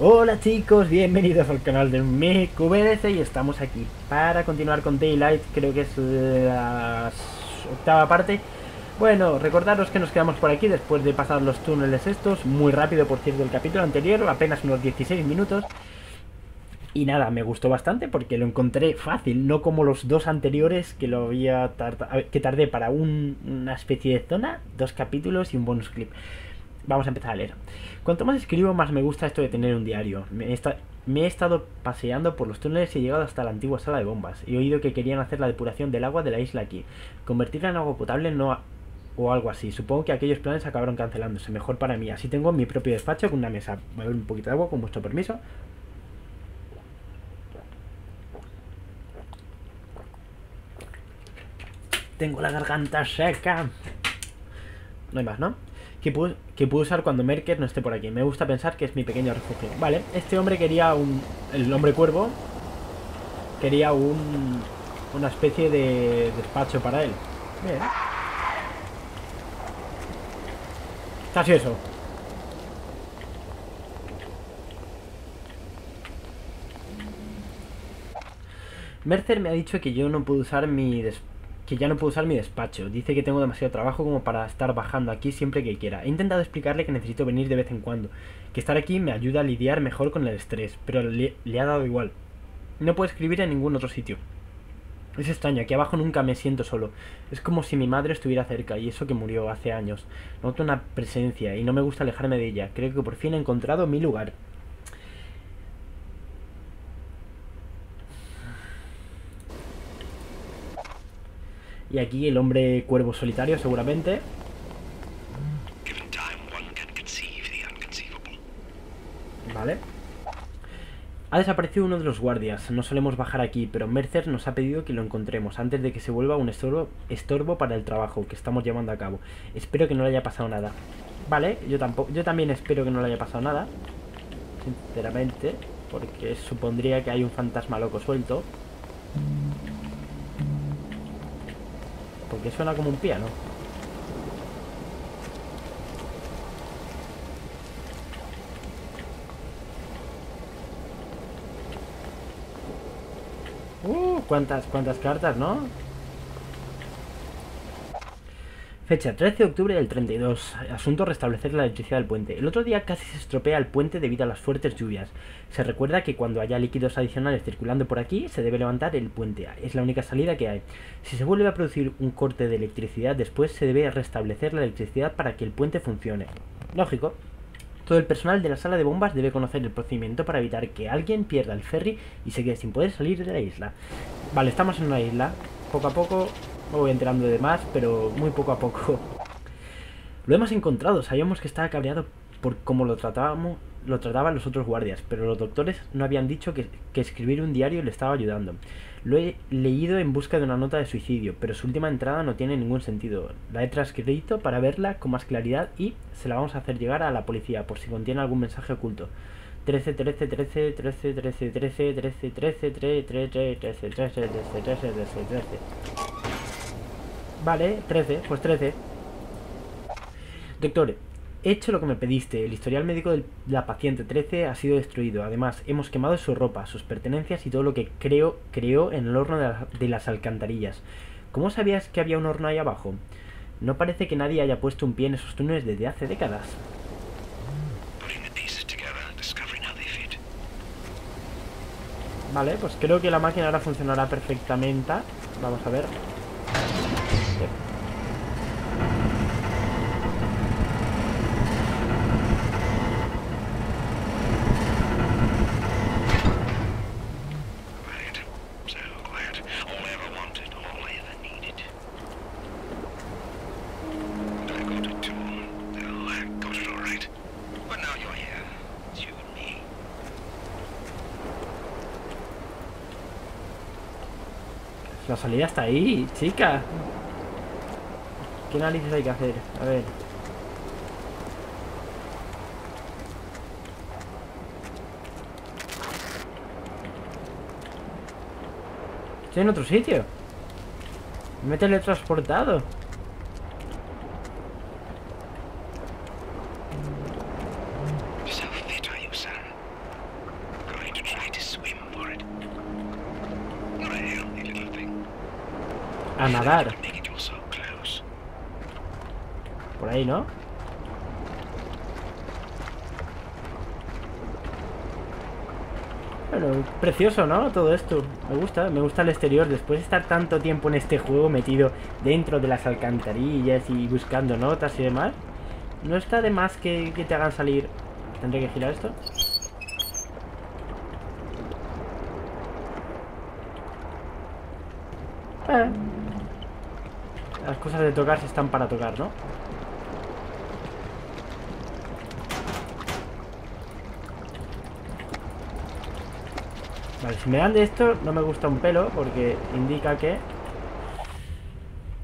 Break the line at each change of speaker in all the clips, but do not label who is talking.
Hola chicos, bienvenidos al canal de MQBDC y estamos aquí para continuar con Daylight, creo que es la octava parte. Bueno, recordaros que nos quedamos por aquí después de pasar los túneles estos, muy rápido por cierto el capítulo anterior, apenas unos 16 minutos. Y nada, me gustó bastante porque lo encontré fácil, no como los dos anteriores que lo había que tardé para una especie de zona, dos capítulos y un bonus clip. Vamos a empezar a leer. Cuanto más escribo, más me gusta esto de tener un diario. Me, he estado paseando por los túneles y he llegado hasta la antigua sala de bombas. He oído que querían hacer la depuración del agua de la isla aquí. Convertirla en agua potable no o algo así. Supongo que aquellos planes acabaron cancelándose. Mejor para mí. Así tengo mi propio despacho con una mesa. Voy a ver un poquito de agua con vuestro permiso. Tengo la garganta seca. No hay más, ¿no? Que puedo, que puedo usar cuando Merker no esté por aquí. Me gusta pensar que es mi pequeño refugio. Vale, este hombre quería un... El hombre cuervo quería un... Una especie de despacho para él. Bien. Casi eso. Mercer me ha dicho que yo no puedo usar mi despacho que ya no puedo usar mi despacho. Dice que tengo demasiado trabajo como para estar bajando aquí siempre que quiera. He intentado explicarle que necesito venir de vez en cuando, que estar aquí me ayuda a lidiar mejor con el estrés, pero le, ha dado igual. No puedo escribir en ningún otro sitio. Es extraño, aquí abajo nunca me siento solo. Es como si mi madre estuviera cerca, y eso que murió hace años. Noto una presencia, y no me gusta alejarme de ella. Creo que por fin he encontrado mi lugar. Y aquí el hombre cuervo solitario, seguramente. Vale. Ha desaparecido uno de los guardias. No solemos bajar aquí, pero Mercer nos ha pedido que lo encontremos antes de que se vuelva un estorbo, para el trabajo que estamos llevando a cabo. Espero que no le haya pasado nada. Vale, yo tampoco, yo también espero que no le haya pasado nada. Sinceramente, porque supondría que hay un fantasma loco suelto. Porque suena como un piano. Uh, cuántas, cuántas cartas, ¿no? Fecha 13 de octubre del 32. Asunto restablecer la electricidad del puente. El otro día casi se estropea el puente debido a las fuertes lluvias. Se recuerda que cuando haya líquidos adicionales circulando por aquí, se debe levantar el puente. Es la única salida que hay. Si se vuelve a producir un corte de electricidad, después se debe restablecer la electricidad para que el puente funcione. Lógico. Todo el personal de la sala de bombas debe conocer el procedimiento para evitar que alguien pierda el ferry y se quede sin poder salir de la isla. Vale, estamos en una isla. Poco a poco me voy enterando de más, pero muy poco a poco. Lo hemos encontrado, sabíamos que estaba cabreado por cómo lo tratábamos, lo trataban los otros guardias, pero los doctores no habían dicho que, escribir un diario le estaba ayudando. Lo he leído en busca de una nota de suicidio, pero su última entrada no tiene ningún sentido. La he transcrito para verla con más claridad y se la vamos a hacer llegar a la policía por si contiene algún mensaje oculto. 13, 13, 13, 13, 13, 13, 13, 13, 13, 13, 13, 13, 13, 13, 13, 13. Vale, 13, pues 13. Doctor, he hecho lo que me pediste. El historial médico de la paciente 13 ha sido destruido. Además, hemos quemado su ropa, sus pertenencias y todo lo que creo creó en el horno de, las alcantarillas. ¿Cómo sabías que había un horno ahí abajo? No parece que nadie haya puesto un pie en esos túneles desde hace décadas. Vale, pues creo que la máquina ahora funcionará perfectamente. Vamos a ver. La salida está ahí, chica. ¿Qué análisis hay que hacer? A ver. Estoy en otro sitio. Me he teletransportado. A nadar. Por ahí, ¿no? Bueno, precioso, ¿no? Todo esto. Me gusta, me gusta el exterior. Después de estar tanto tiempo en este juego metido dentro de las alcantarillas y buscando notas y demás, no está de más que, te hagan salir... ¿Tendré que girar esto? Eh. Las cosas de tocar se están para tocar, ¿no? Vale, si me dan de esto no me gusta un pelo porque indica que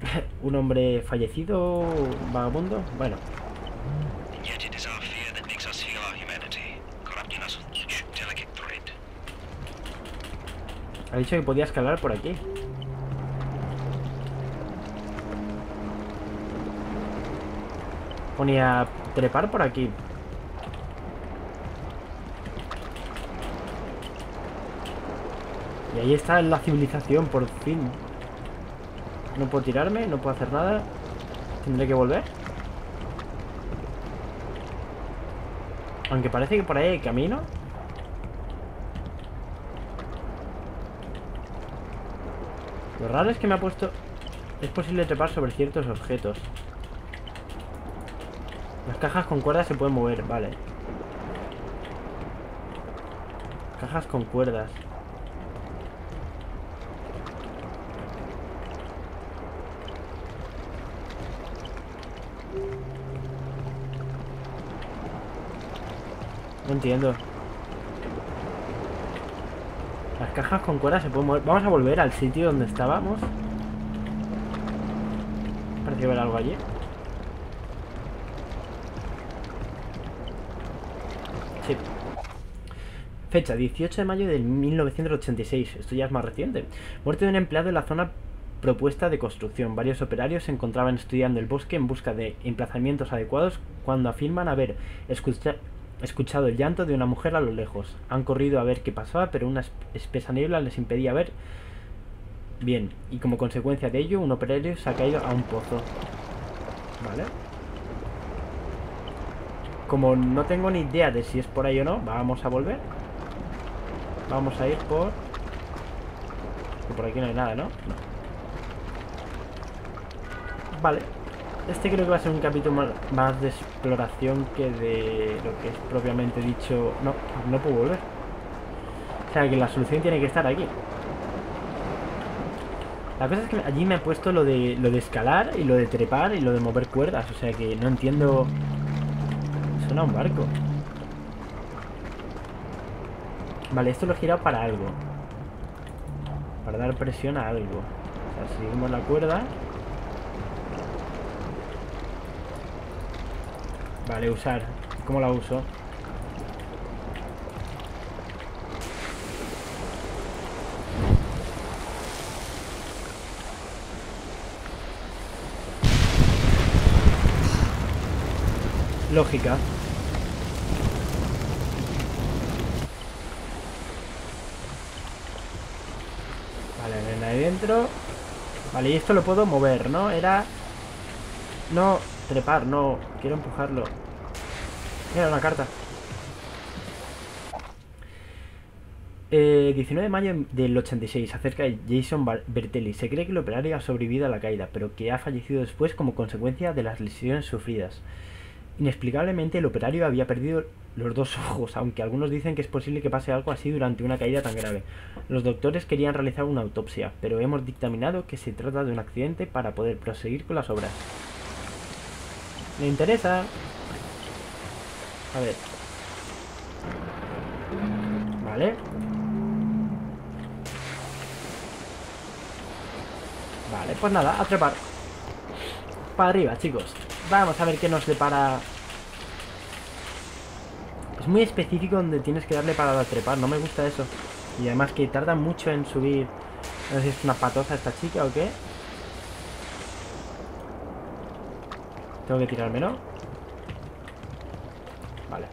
un hombre fallecido, vagabundo, bueno. Ha dicho que podía escalar por aquí. Ponía trepar por aquí. Y ahí está la civilización, por fin. No puedo tirarme, no puedo hacer nada. Tendré que volver. Aunque parece que por ahí hay camino. Lo raro es que me ha puesto... Es posible trepar sobre ciertos objetos. Las cajas con cuerdas se pueden mover, vale. Cajas con cuerdas. No entiendo. Las cajas con cuerdas se pueden mover. Vamos a volver al sitio donde estábamos. Pareció ver algo allí. Sí. Fecha, 18 de mayo de 1986. Esto ya es más reciente. Muerte de un empleado en la zona propuesta de construcción. Varios operarios se encontraban estudiando el bosque en busca de emplazamientos adecuados cuando afirman haber escuchado escuchado el llanto de una mujer a lo lejos. Han corrido a ver qué pasaba, pero una espesa niebla les impedía ver bien. Y como consecuencia de ello, un operario se ha caído a un pozo. Vale. Como no tengo ni idea de si es por ahí o no, vamos a volver. Vamos a ir por... por aquí no hay nada, ¿no? No. Vale. Este creo que va a ser un capítulo más de exploración que de lo que es propiamente dicho... No, no puedo volver. O sea, que la solución tiene que estar aquí. La cosa es que allí me ha puesto lo de, lo de escalar y lo de trepar y lo de mover cuerdas. O sea que no entiendo... Suena un barco. Vale, esto lo he girado para algo. Para dar presión a algo. O sea, seguimos la cuerda. Vale, usar. ¿Cómo la uso? Lógica. Vale, ven ahí dentro. Vale, y esto lo puedo mover, ¿no? Era... No, trepar, no. Quiero empujarlo. Mira, una carta. 19 eh, de mayo del 86, acerca de Jason Bertelli. Se cree que el operario ha sobrevivido a la caída, pero que ha fallecido después como consecuencia de las lesiones sufridas. Inexplicablemente, el operario había perdido los dos ojos, aunque algunos dicen que es posible que pase algo así durante una caída tan grave. Los doctores querían realizar una autopsia, pero hemos dictaminado que se trata de un accidente para poder proseguir con las obras. Me interesa. A ver. Vale. Vale, pues nada, a trepar. Para arriba, chicos. Vamos a ver qué nos depara... Es muy específico donde tienes que darle para trepar. No me gusta eso. Y además que tarda mucho en subir... No sé si es una patosa esta chica o qué. Tengo que tirarme, ¿no? Vale.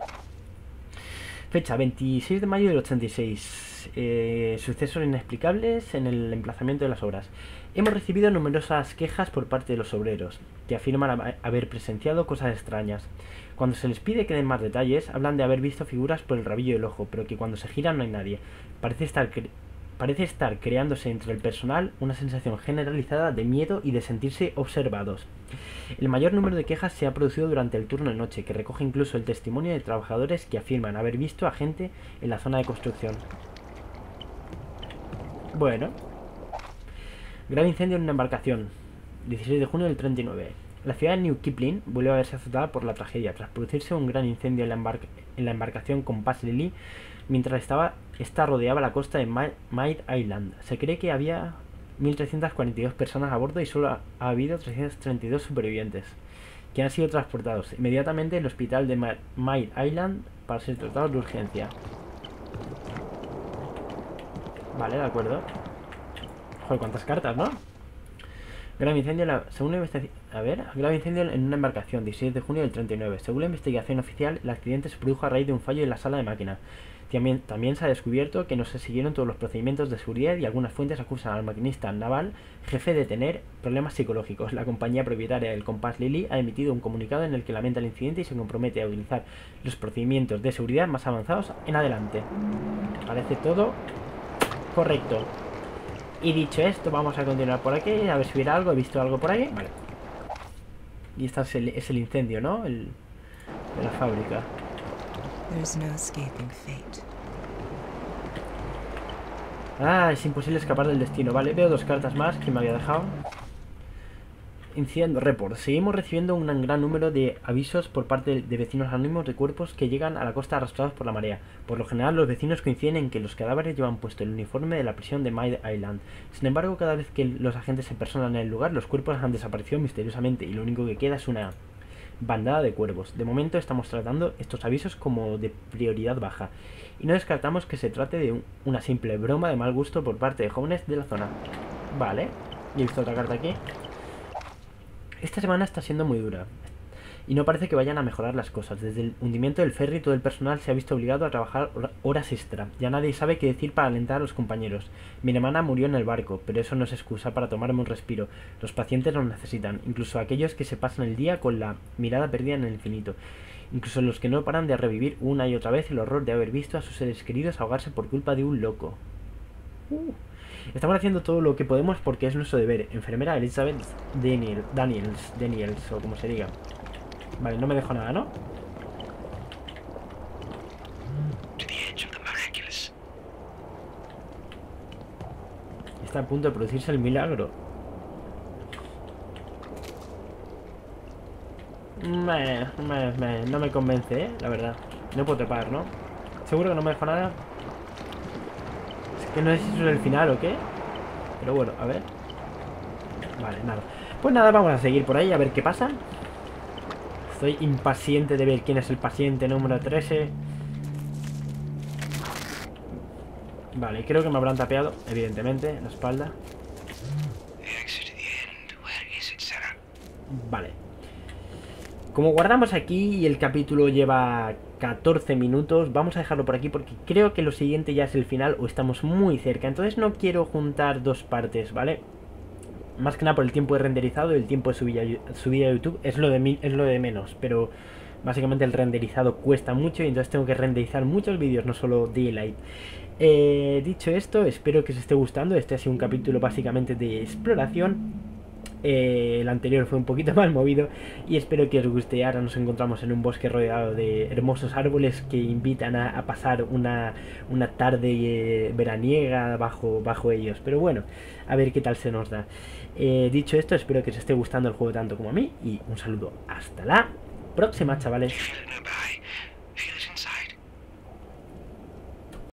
Fecha, 26 de mayo del 86. eh, sucesos inexplicables en el emplazamiento de las obras. Hemos recibido numerosas quejas por parte de los obreros, que afirman haber presenciado cosas extrañas. Cuando se les pide que den más detalles, hablan de haber visto figuras por el rabillo del ojo, pero que cuando se giran no hay nadie. Parece estar, parece estar creándose entre el personal una sensación generalizada de miedo y de sentirse observados. El mayor número de quejas se ha producido durante el turno de noche, que recoge incluso el testimonio de trabajadores que afirman haber visto a gente en la zona de construcción. Bueno. Gran incendio en una embarcación. 16 de junio del 39. La ciudad de New Kipling vuelve a verse azotada por la tragedia tras producirse un gran incendio en la, embarcación Compass Lily mientras estaba, esta rodeaba la costa de Maid Island. Se cree que había 1.342 personas a bordo y solo ha, habido 332 supervivientes, que han sido transportados inmediatamente al hospital de Maid Island para ser tratados de urgencia. Vale, de acuerdo. Joder, cuántas cartas, ¿no? Grave incendio en la, según investigación... A grave incendio en una embarcación, 16 de junio del 39. Según la investigación oficial, el accidente se produjo a raíz de un fallo en la sala de máquina. También, también, se ha descubierto que no se siguieron todos los procedimientos de seguridad y algunas fuentes acusan al maquinista naval jefe de tener problemas psicológicos. La compañía propietaria del Compass Lily ha emitido un comunicado en el que lamenta el incidente y se compromete a utilizar los procedimientos de seguridad más avanzados en adelante. Parece todo correcto. Y dicho esto, vamos a continuar por aquí, a ver si hubiera algo, he visto algo por ahí. Vale. Y este es el, es el incendio, ¿no? El, de la fábrica. Ah, es imposible escapar del destino. Vale, veo dos cartas más que me había dejado. Inciendo report. Seguimos recibiendo un gran número de avisos por parte de vecinos anónimos de cuerpos que llegan a la costa arrastrados por la marea. Por lo general, los vecinos coinciden en que los cadáveres llevan puesto el uniforme de la prisión de Maid Island. Sin embargo, cada vez que los agentes se personan en el lugar, los cuerpos han desaparecido misteriosamente y lo único que queda es una bandada de cuervos. De momento estamos tratando estos avisos como de prioridad baja y no descartamos que se trate de una simple broma de mal gusto por parte de jóvenes de la zona. Vale, y he visto otra carta aquí. Esta semana está siendo muy dura. Y no parece que vayan a mejorar las cosas. Desde el hundimiento del ferry todo el personal se ha visto obligado a trabajar horas extra. Ya nadie sabe qué decir para alentar a los compañeros. Mi hermana murió en el barco, pero eso no es excusa para tomarme un respiro. Los pacientes lo necesitan, incluso aquellos que se pasan el día con la mirada perdida en el infinito. Incluso los que no paran de revivir una y otra vez el horror de haber visto a sus seres queridos ahogarse por culpa de un loco. Uh. Estamos haciendo todo lo que podemos porque es nuestro deber. Enfermera Elizabeth Daniel, Daniels, Daniels, o como se diga. Vale, no me dejo nada, ¿no? Está a punto de producirse el milagro. Me, me, no me convence, ¿eh? La verdad. No puedo trepar, ¿no? Seguro que no me dejo nada. Que no sé si eso es el final o qué. Pero bueno, a ver. Vale, nada. Pues nada, vamos a seguir por ahí a ver qué pasa. Estoy impaciente de ver quién es el paciente número 13. Vale, creo que me habrán tapeado, evidentemente, en la espalda. Vale. Como guardamos aquí y el capítulo lleva 14 minutos. Vamos a dejarlo por aquí porque creo que lo siguiente ya es el final o estamos muy cerca. Entonces no quiero juntar dos partes, ¿vale? Más que nada por el tiempo de renderizado y el tiempo de subida, a YouTube es lo, de, es lo de menos, pero básicamente el renderizado cuesta mucho y entonces tengo que renderizar muchos vídeos, no solo Daylight. Eh, dicho esto, espero que os esté gustando. Este ha sido un capítulo básicamente de exploración eh, el anterior fue un poquito más movido y espero que os guste. Ahora nos encontramos en un bosque rodeado de hermosos árboles que invitan a, pasar una, tarde eh, veraniega bajo, bajo ellos. Pero bueno, a ver qué tal se nos da. Eh, dicho esto, espero que os esté gustando el juego tanto como a mí y un saludo. Hasta la próxima, chavales.